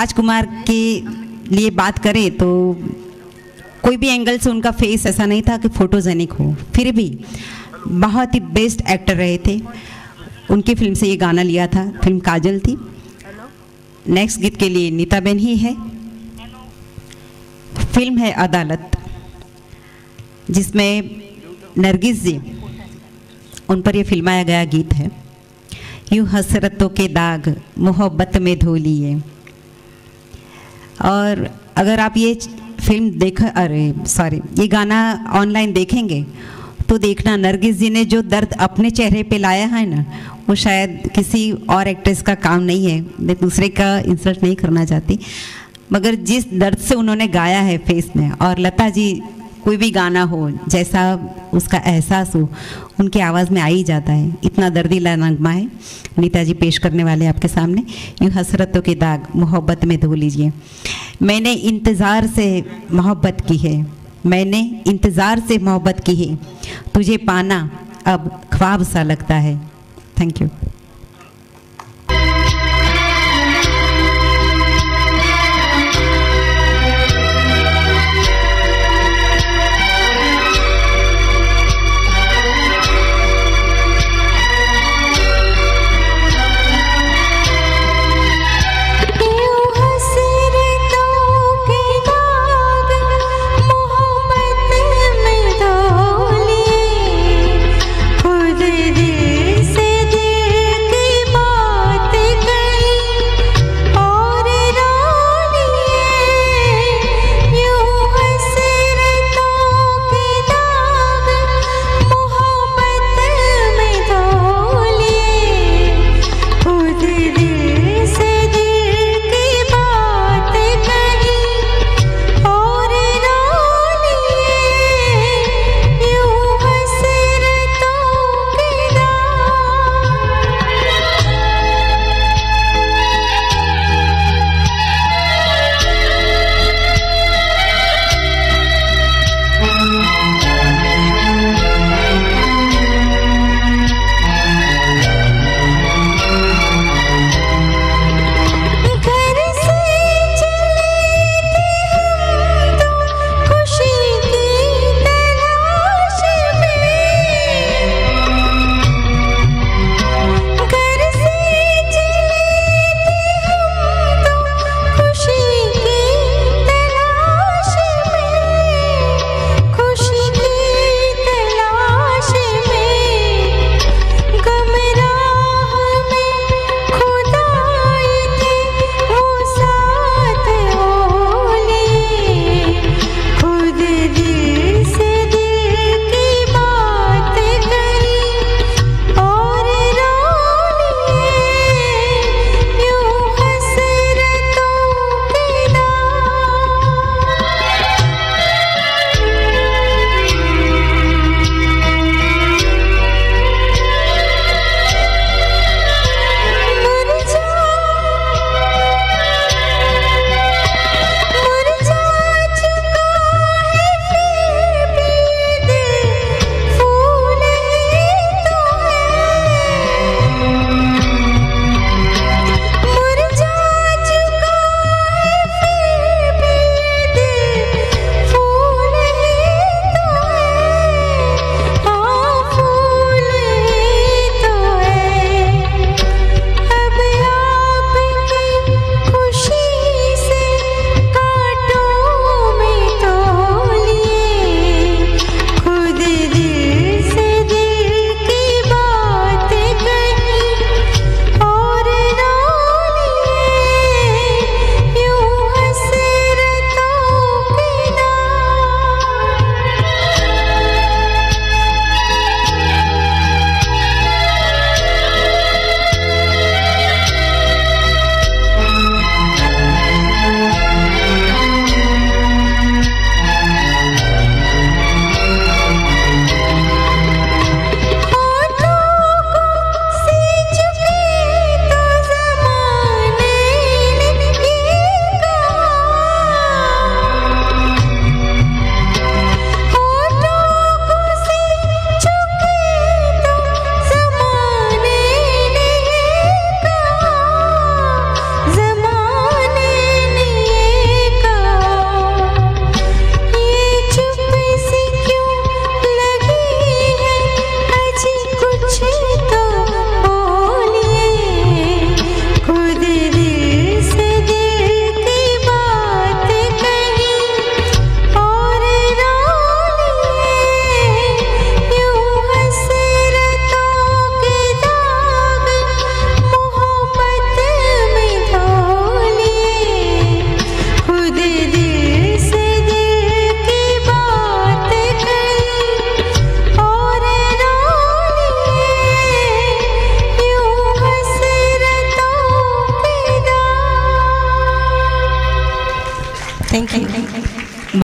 राजकुमार के लिए बात करें तो कोई भी एंगल से उनका फेस ऐसा नहीं था कि फोटोजेनिक हो। फिर भी बहुत ही बेस्ट एक्टर रहे थे। उनकी फ़िल्म से ये गाना लिया था। फ़िल्म काजल थी। नेक्स्ट गीत के लिए नीता बेन ही है। फ़िल्म है अदालत, जिसमें नरगिस जी, उन पर ये फिल्माया गया गीत है। यूँ हसरतों के दाग मोहब्बत में धो लिए। और अगर आप ये फ़िल्म देख, अरे सॉरी ये गाना ऑनलाइन देखेंगे तो देखना, नरगिस जी ने जो दर्द अपने चेहरे पे लाया है ना, वो शायद किसी और एक्ट्रेस का काम नहीं है, मैं दूसरे का इंसल्ट नहीं करना चाहती। मगर जिस दर्द से उन्होंने गाया है फेस में, और लता जी कोई भी गाना हो, जैसा उसका एहसास हो, उनकी आवाज़ में आ ही जाता है। इतना दर्दीला नगमा है। नीता जी पेश करने वाले आपके सामने। यूँ हसरतों के दाग, मोहब्बत में धो लीजिए। मैंने इंतज़ार से मोहब्बत की है। मैंने इंतज़ार से मोहब्बत की है। तुझे पाना अब ख्वाब सा लगता है। Thank you. Thank you.